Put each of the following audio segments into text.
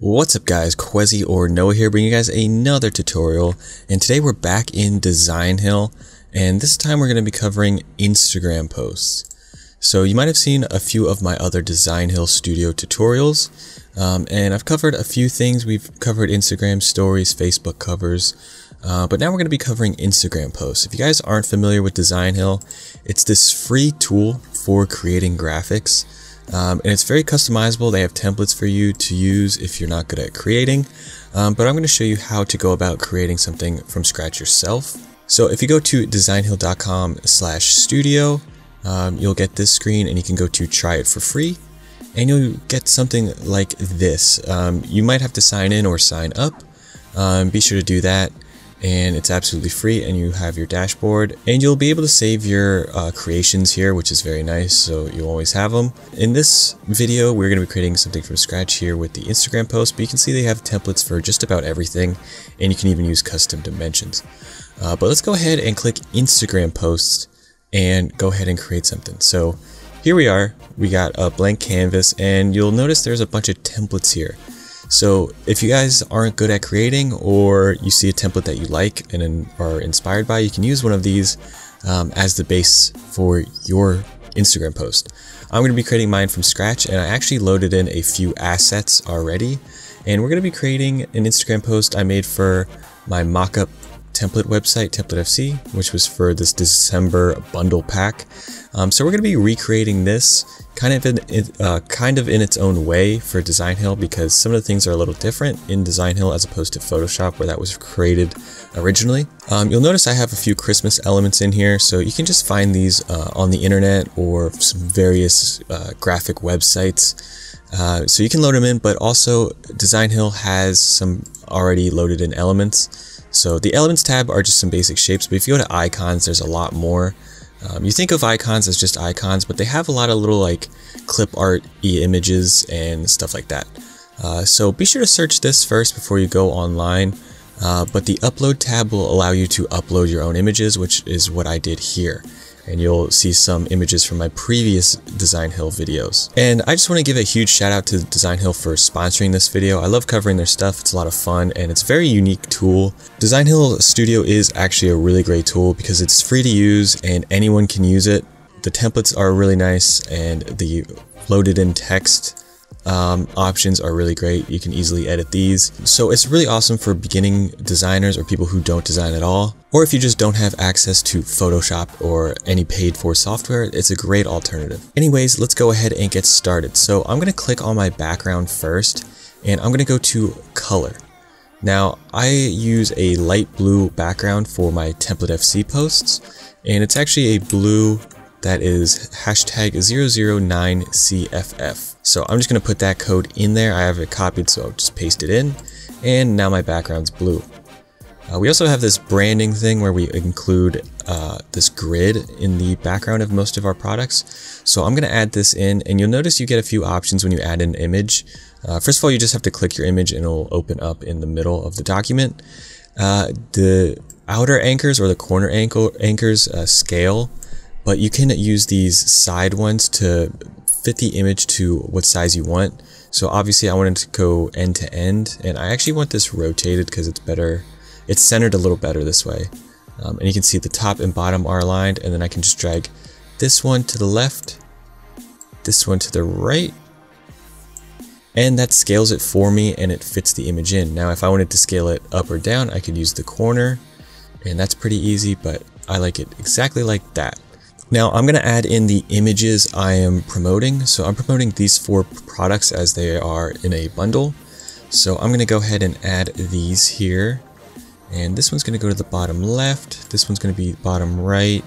What's up guys, Qehzy or Noah here bringing you guys another tutorial and today we're back in Designhill and this time we're going to be covering Instagram posts. So you might have seen a few of my other Designhill Studio tutorials um, and I've covered a few things. We've covered Instagram stories, Facebook covers, uh, but now we're going to be covering Instagram posts. If you guys aren't familiar with Designhill, it's this free tool for creating graphics. Um, and it's very customizable. They have templates for you to use if you're not good at creating. Um, but I'm going to show you how to go about creating something from scratch yourself. So if you go to designhill.com slash studio, um, you'll get this screen and you can go to try it for free and you'll get something like this. Um, you might have to sign in or sign up. Um, be sure to do that and it's absolutely free and you have your dashboard and you'll be able to save your uh, creations here which is very nice so you'll always have them. In this video we're going to be creating something from scratch here with the Instagram post but you can see they have templates for just about everything and you can even use custom dimensions. Uh, but let's go ahead and click Instagram posts and go ahead and create something. So here we are, we got a blank canvas and you'll notice there's a bunch of templates here. So if you guys aren't good at creating or you see a template that you like and are inspired by, you can use one of these um, as the base for your Instagram post. I'm going to be creating mine from scratch and I actually loaded in a few assets already. And we're going to be creating an Instagram post I made for my mockup template website, Template FC, which was for this December bundle pack. Um, so we're going to be recreating this kind of in uh, kind of in its own way for Designhill because some of the things are a little different in Designhill as opposed to Photoshop where that was created originally. Um, you'll notice I have a few Christmas elements in here, so you can just find these uh, on the internet or some various uh, graphic websites. Uh, so you can load them in, but also Designhill has some already loaded in elements. So the elements tab are just some basic shapes, but if you go to icons, there's a lot more. Um, you think of icons as just icons, but they have a lot of little like clip art images and stuff like that. Uh, so be sure to search this first before you go online. Uh, but the upload tab will allow you to upload your own images, which is what I did here and you'll see some images from my previous Designhill videos. And I just want to give a huge shout out to Designhill for sponsoring this video. I love covering their stuff, it's a lot of fun, and it's a very unique tool. Designhill Studio is actually a really great tool because it's free to use and anyone can use it. The templates are really nice and the loaded in text um, options are really great. You can easily edit these. So it's really awesome for beginning designers or people who don't design at all. Or if you just don't have access to Photoshop or any paid for software, it's a great alternative. Anyways, let's go ahead and get started. So I'm going to click on my background first and I'm going to go to color. Now I use a light blue background for my template FC posts and it's actually a blue that is hashtag 009CFF. So I'm just going to put that code in there. I have it copied, so I'll just paste it in. And now my background's blue. Uh, we also have this branding thing where we include uh, this grid in the background of most of our products. So I'm going to add this in and you'll notice you get a few options when you add an image. Uh, first of all, you just have to click your image and it'll open up in the middle of the document. Uh, the outer anchors or the corner anchor anchors uh, scale but you can use these side ones to fit the image to what size you want. So obviously I wanted to go end to end and I actually want this rotated because it's better, it's centered a little better this way. Um, and you can see the top and bottom are aligned and then I can just drag this one to the left, this one to the right, and that scales it for me and it fits the image in. Now if I wanted to scale it up or down, I could use the corner and that's pretty easy, but I like it exactly like that. Now I'm going to add in the images I am promoting. So I'm promoting these four products as they are in a bundle. So I'm going to go ahead and add these here. And this one's going to go to the bottom left. This one's going to be bottom right.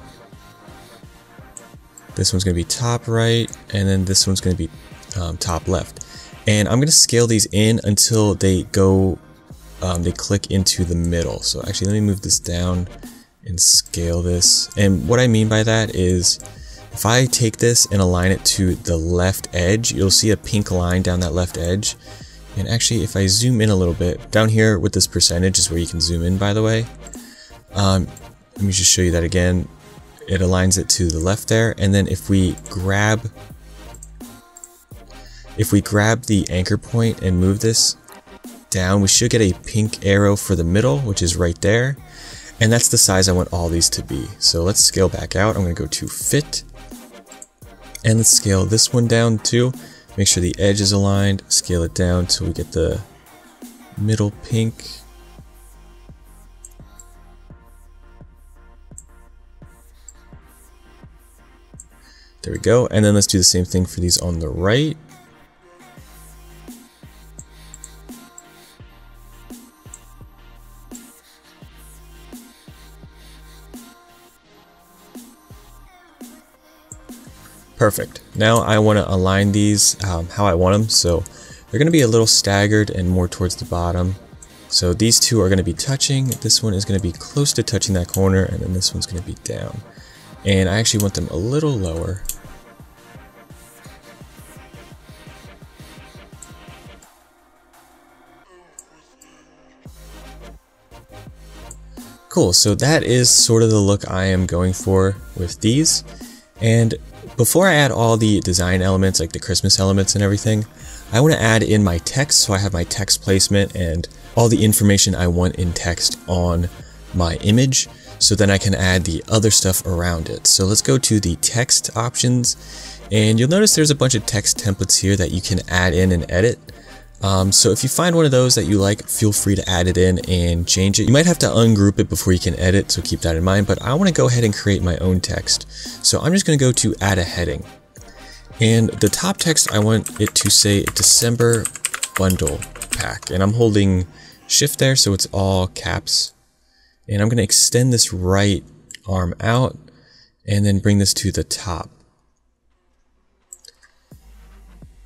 This one's going to be top right. And then this one's going to be um, top left. And I'm going to scale these in until they go, um, they click into the middle. So actually let me move this down and scale this. And what I mean by that is if I take this and align it to the left edge, you'll see a pink line down that left edge. And actually, if I zoom in a little bit, down here with this percentage is where you can zoom in, by the way. Um, let me just show you that again. It aligns it to the left there. And then if we grab, if we grab the anchor point and move this down, we should get a pink arrow for the middle, which is right there. And that's the size I want all these to be. So let's scale back out. I'm going to go to fit. And let's scale this one down too. Make sure the edge is aligned. Scale it down till we get the middle pink. There we go. And then let's do the same thing for these on the right. Perfect. Now I want to align these um, how I want them. So they're going to be a little staggered and more towards the bottom. So these two are going to be touching. This one is going to be close to touching that corner and then this one's going to be down. And I actually want them a little lower. Cool, so that is sort of the look I am going for with these. And before I add all the design elements, like the Christmas elements and everything, I want to add in my text so I have my text placement and all the information I want in text on my image so then I can add the other stuff around it. So let's go to the text options and you'll notice there's a bunch of text templates here that you can add in and edit. Um, so if you find one of those that you like, feel free to add it in and change it. You might have to ungroup it before you can edit, so keep that in mind, but I want to go ahead and create my own text. So I'm just going to go to add a heading. And the top text, I want it to say December bundle pack. And I'm holding shift there, so it's all caps. And I'm going to extend this right arm out and then bring this to the top.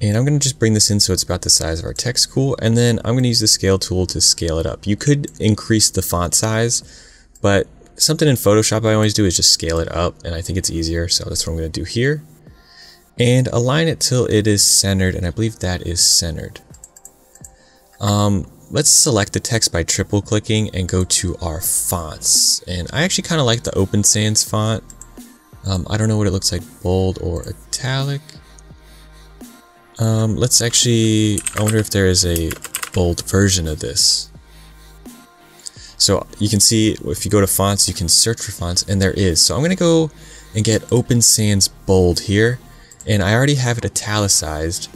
And I'm going to just bring this in so it's about the size of our text cool. And then I'm going to use the scale tool to scale it up. You could increase the font size, but something in Photoshop I always do is just scale it up. And I think it's easier. So that's what I'm going to do here. And align it till it is centered. And I believe that is centered. Um, let's select the text by triple clicking and go to our fonts. And I actually kind of like the Open Sans font. Um, I don't know what it looks like, bold or italic. Um, let's actually, I wonder if there is a bold version of this. So you can see if you go to fonts, you can search for fonts and there is. So I'm going to go and get Open Sans Bold here. And I already have it italicized.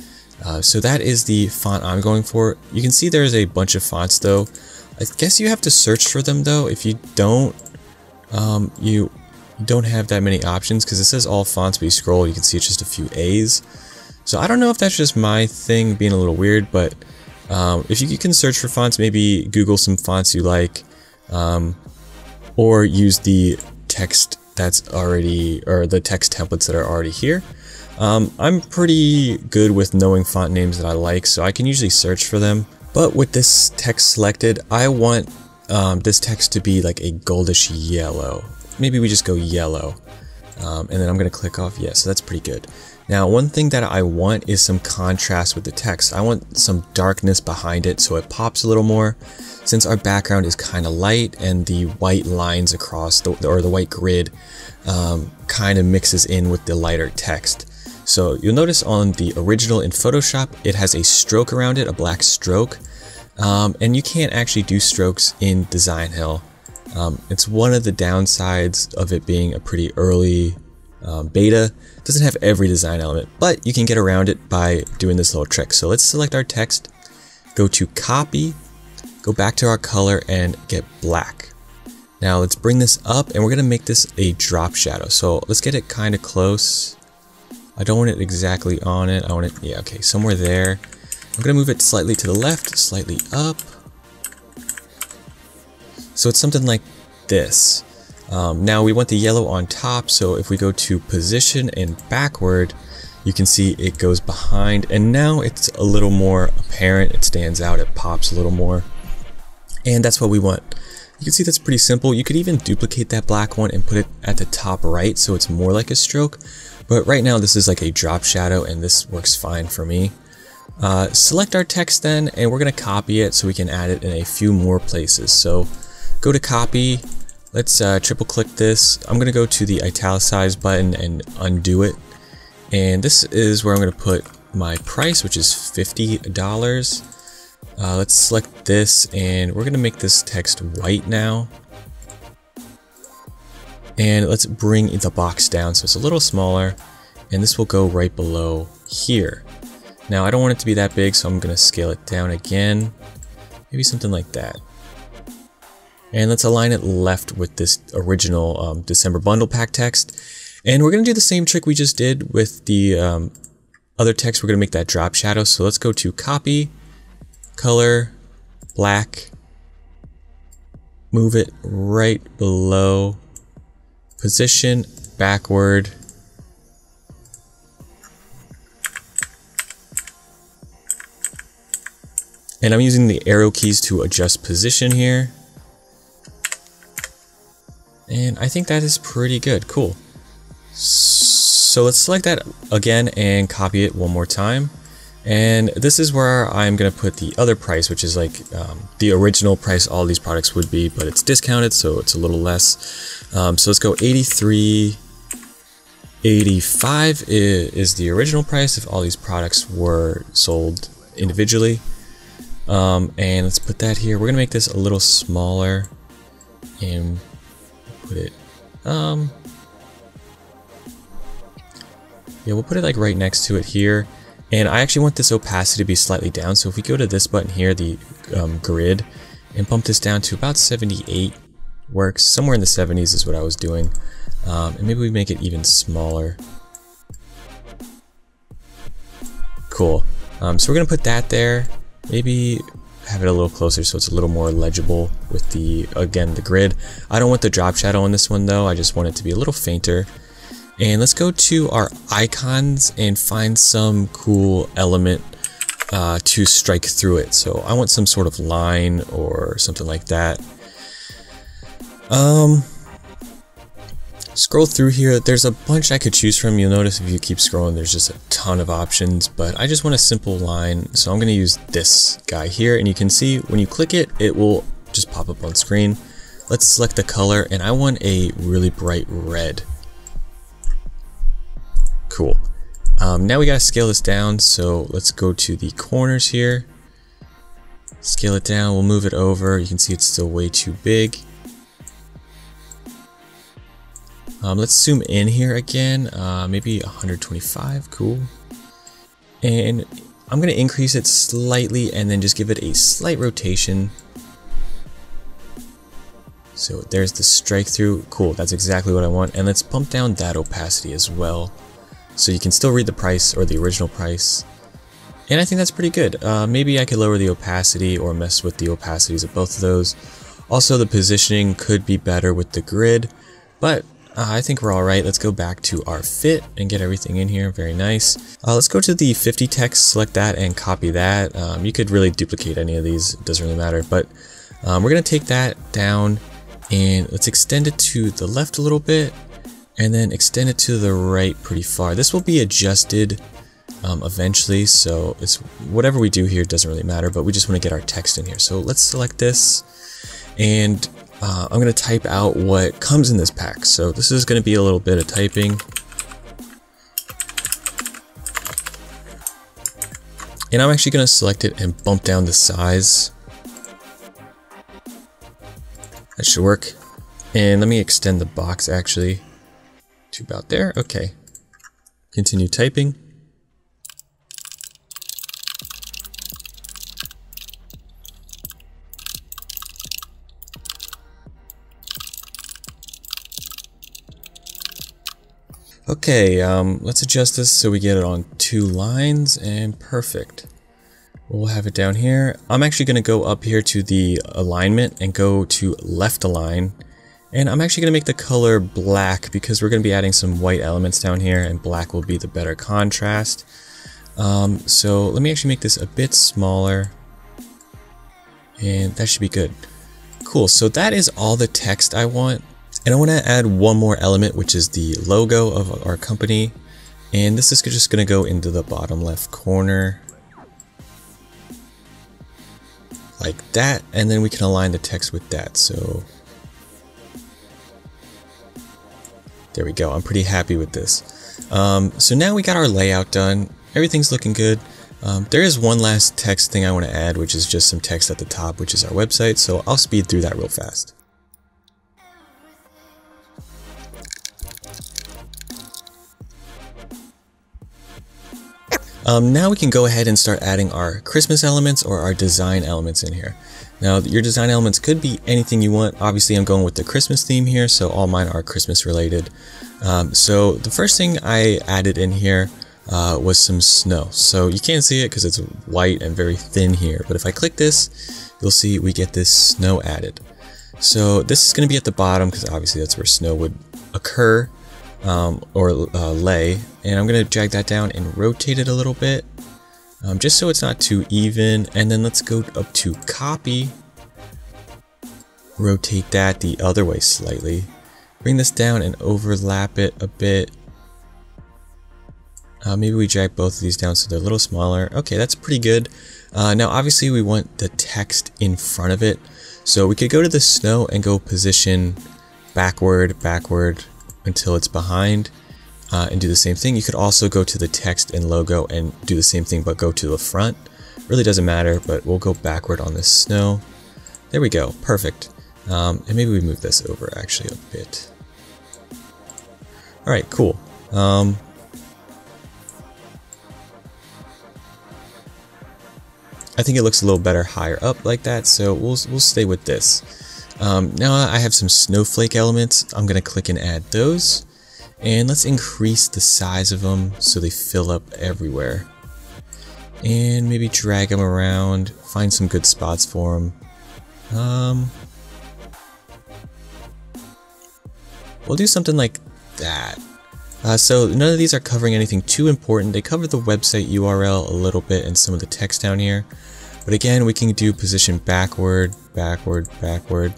Uh, so that is the font I'm going for. You can see there's a bunch of fonts though. I guess you have to search for them though. If you don't, um, you don't have that many options because it says all fonts, but you scroll, you can see it's just a few A's. So I don't know if that's just my thing being a little weird, but um, if you can search for fonts, maybe Google some fonts you like, um, or use the text that's already, or the text templates that are already here. Um, I'm pretty good with knowing font names that I like, so I can usually search for them. But with this text selected, I want um, this text to be like a goldish yellow. Maybe we just go yellow. Um, and then I'm going to click off yes, so that's pretty good. Now, one thing that I want is some contrast with the text. I want some darkness behind it so it pops a little more. Since our background is kind of light and the white lines across, the, or the white grid, um, kind of mixes in with the lighter text. So you'll notice on the original in Photoshop, it has a stroke around it, a black stroke. Um, and you can't actually do strokes in Designhill. Um, it's one of the downsides of it being a pretty early um, beta doesn't have every design element, but you can get around it by doing this little trick. So let's select our text, go to copy, go back to our color and get black. Now let's bring this up and we're to make this a drop shadow. So let's get it kind of close. I don't want it exactly on it. I want it, yeah, okay, somewhere there. I'm to move it slightly to the left, slightly up. So it's something like this. Um, now we want the yellow on top, so if we go to position and backward, you can see it goes behind, and now it's a little more apparent, it stands out, it pops a little more, and that's what we want. You can see that's pretty simple. You could even duplicate that black one and put it at the top right so it's more like a stroke, but right now this is like a drop shadow and this works fine for me. Uh, select our text then, and we're going to copy it so we can add it in a few more places. So go to copy, Let's uh, triple click this. I'm going to go to the italicize button and undo it. And this is where I'm going to put my price, which is $50. Uh, let's select this and we're going to make this text white now. And let's bring the box down so it's a little smaller and this will go right below here. Now I don't want it to be that big so I'm going to scale it down again. Maybe something like that. And let's align it left with this original um, December bundle pack text. And we're going to do the same trick we just did with the um, other text. We're going to make that drop shadow. So let's go to copy, color, black, move it right below, position, backward, And I'm using the arrow keys to adjust position here. And I think that is pretty good. Cool. So let's select that again and copy it one more time. And this is where I'm going to put the other price, which is like um, the original price all these products would be, but it's discounted, so it's a little less. Um, so let's go 83. 85 is the original price if all these products were sold individually. Um, and let's put that here. We're going to make this a little smaller and put it, um, yeah, we'll put it like right next to it here. And I actually want this opacity to be slightly down. So if we go to this button here, the um, grid, and pump this down to about 78 works. Somewhere in the 70s is what I was doing. Um, and maybe we make it even smaller. Cool. Um, so we're going to put that there. Maybe have it a little closer so it's a little more legible with the, again, the grid. I don't want the drop shadow on this one though, I just want it to be a little fainter. And let's go to our icons and find some cool element uh, to strike through it. So I want some sort of line or something like that. Um, Scroll through here, there's a bunch I could choose from. You'll notice if you keep scrolling, there's just a ton of options, but I just want a simple line. So I'm gonna use this guy here, and you can see when you click it, it will just pop up on screen. Let's select the color, and I want a really bright red. Cool. Um, now we gotta scale this down, so let's go to the corners here. Scale it down, we'll move it over. You can see it's still way too big. Um, let's zoom in here again, uh, maybe 125, cool. And I'm going to increase it slightly and then just give it a slight rotation. So there's the strike through, cool, that's exactly what I want. And let's pump down that opacity as well. So you can still read the price or the original price. And I think that's pretty good. Uh, maybe I could lower the opacity or mess with the opacities of both of those. Also, the positioning could be better with the grid, but uh, I think we're alright. Let's go back to our fit and get everything in here. Very nice. Uh, let's go to the 50 text, select that and copy that. Um, you could really duplicate any of these. It doesn't really matter. But um, we're going to take that down and let's extend it to the left a little bit and then extend it to the right pretty far. This will be adjusted um, eventually. So it's whatever we do here doesn't really matter, but we just want to get our text in here. So let's select this and uh, I'm going to type out what comes in this pack. So this is going to be a little bit of typing. And I'm actually going to select it and bump down the size. That should work. And let me extend the box actually to about there. Okay. Continue typing. Okay, um, let's adjust this so we get it on two lines and perfect. We'll have it down here. I'm actually going to go up here to the alignment and go to left align. And I'm actually going to make the color black because we're going to be adding some white elements down here and black will be the better contrast. Um, so let me actually make this a bit smaller and that should be good. Cool, so that is all the text I want. And I want to add one more element, which is the logo of our company. And this is just going to go into the bottom left corner. Like that. And then we can align the text with that. So there we go. I'm pretty happy with this. Um, so now we got our layout done. Everything's looking good. Um, there is one last text thing I want to add, which is just some text at the top, which is our website, so I'll speed through that real fast. Um, now we can go ahead and start adding our Christmas elements or our design elements in here. Now your design elements could be anything you want. Obviously I'm going with the Christmas theme here, so all mine are Christmas related. Um, so the first thing I added in here uh, was some snow. So you can't see it because it's white and very thin here, but if I click this, you'll see we get this snow added. So this is going to be at the bottom because obviously that's where snow would occur um, or uh, lay. And I'm going to drag that down and rotate it a little bit um, just so it's not too even. And then let's go up to copy, rotate that the other way slightly, bring this down and overlap it a bit. Uh, maybe we drag both of these down so they're a little smaller. Okay, that's pretty good. Uh, now obviously we want the text in front of it. So we could go to the snow and go position backward, backward, until it's behind uh, and do the same thing. You could also go to the text and logo and do the same thing but go to the front. Really doesn't matter, but we'll go backward on this snow. There we go, perfect. Um, and maybe we move this over actually a bit. Alright, cool. Um, I think it looks a little better higher up like that, so we'll, we'll stay with this. Um, now I have some snowflake elements. I'm going to click and add those. And let's increase the size of them so they fill up everywhere. And maybe drag them around, find some good spots for them. Um, we'll do something like that. Uh, so none of these are covering anything too important. They cover the website URL a little bit and some of the text down here. But again, we can do position backward, backward, backward.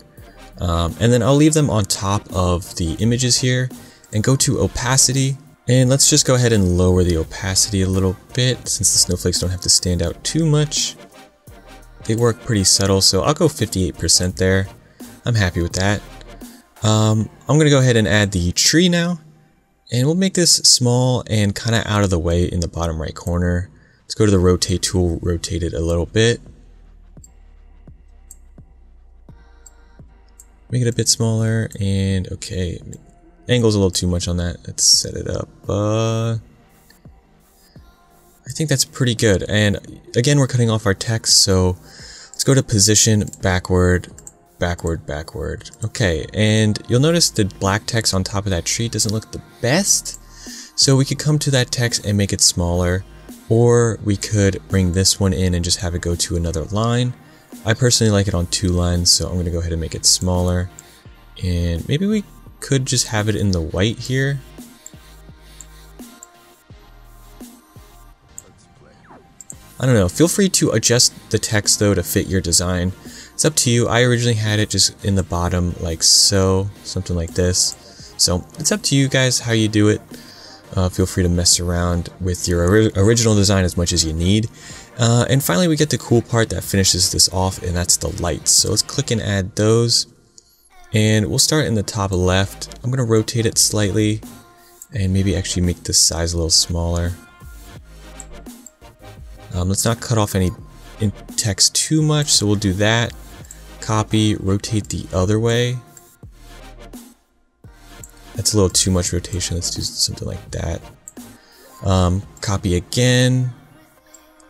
Um, and then I'll leave them on top of the images here and go to opacity. And let's just go ahead and lower the opacity a little bit since the snowflakes don't have to stand out too much. They work pretty subtle, so I'll go 58% there. I'm happy with that. Um, I'm going to go ahead and add the tree now. And we'll make this small and kind of out of the way in the bottom right corner. Let's go to the rotate tool, rotate it a little bit. Make it a bit smaller and okay, angle's a little too much on that. Let's set it up. Uh, I think that's pretty good. And again, we're cutting off our text, so let's go to position, backward, backward, backward. Okay, and you'll notice the black text on top of that tree doesn't look the best. So we could come to that text and make it smaller, or we could bring this one in and just have it go to another line. I personally like it on two lines, so I'm going to go ahead and make it smaller. And maybe we could just have it in the white here. I don't know, feel free to adjust the text though to fit your design. It's up to you, I originally had it just in the bottom like so, something like this. So it's up to you guys how you do it. Uh, feel free to mess around with your ori original design as much as you need. Uh, and finally we get the cool part that finishes this off and that's the lights. So let's click and add those. And we'll start in the top left. I'm going to rotate it slightly and maybe actually make the size a little smaller. Um, let's not cut off any text too much, so we'll do that. Copy, rotate the other way. That's a little too much rotation, let's do something like that. Um, copy again,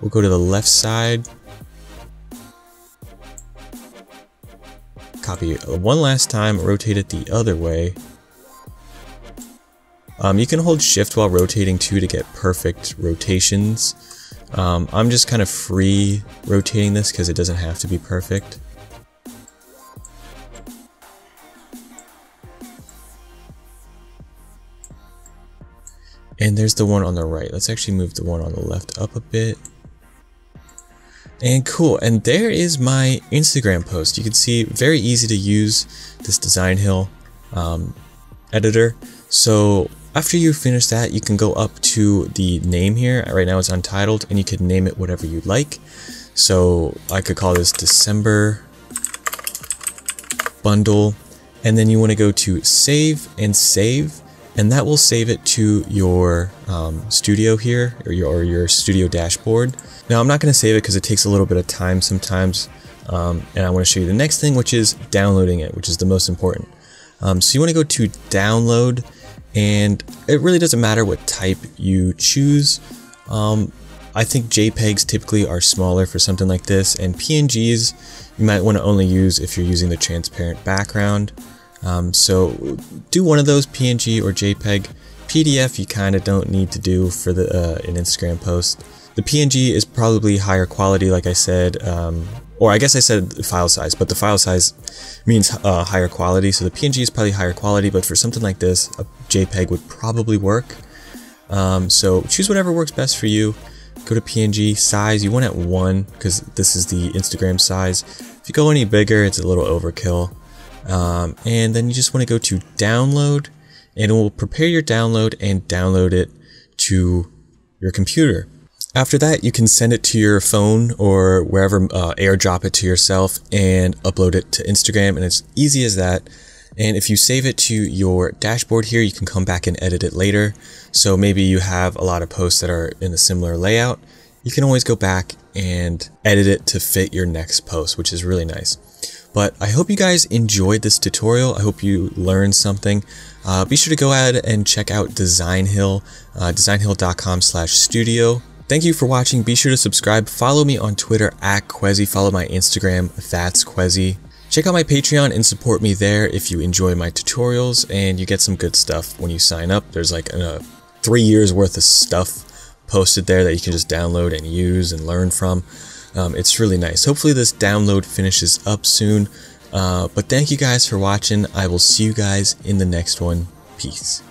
We'll go to the left side. Copy one last time, rotate it the other way. Um, you can hold shift while rotating too to get perfect rotations. Um, I'm just kind of free rotating this because it doesn't have to be perfect. And there's the one on the right. Let's actually move the one on the left up a bit. And cool, and there is my Instagram post. You can see very easy to use this Designhill um, editor. So after you finish that, you can go up to the name here. Right now it's untitled, and you can name it whatever you like. So I could call this December bundle, and then you want to go to save and save. And that will save it to your um, studio here or your, or your studio dashboard. Now I'm not going to save it because it takes a little bit of time sometimes um, and I want to show you the next thing which is downloading it which is the most important. Um, so you want to go to download and it really doesn't matter what type you choose. Um, I think JPEGs typically are smaller for something like this and PNGs you might want to only use if you're using the transparent background. Um, so do one of those PNG or JPEG. PDF you kind of don't need to do for the uh, an Instagram post. The PNG is probably higher quality, like I said, um, or I guess I said file size, but the file size means uh, higher quality. So the PNG is probably higher quality, but for something like this, a JPEG would probably work. Um, so choose whatever works best for you. Go to PNG size. You want at one because this is the Instagram size. If you go any bigger, it's a little overkill. Um, and then you just want to go to download and it will prepare your download and download it to your computer. After that, you can send it to your phone or wherever, uh, airdrop it to yourself and upload it to Instagram. And it's easy as that. And if you save it to your dashboard here, you can come back and edit it later. So maybe you have a lot of posts that are in a similar layout. You can always go back and edit it to fit your next post, which is really nice. But I hope you guys enjoyed this tutorial. I hope you learned something. Uh, be sure to go ahead and check out Designhill, uh, designhill.com slash studio. Thank you for watching. Be sure to subscribe. Follow me on Twitter at Qehzy. Follow my Instagram, that's Qehzy. Check out my Patreon and support me there if you enjoy my tutorials and you get some good stuff when you sign up. There's like uh, three years worth of stuff posted there that you can just download and use and learn from. Um, it's really nice. Hopefully this download finishes up soon. Uh, but thank you guys for watching. I will see you guys in the next one. Peace.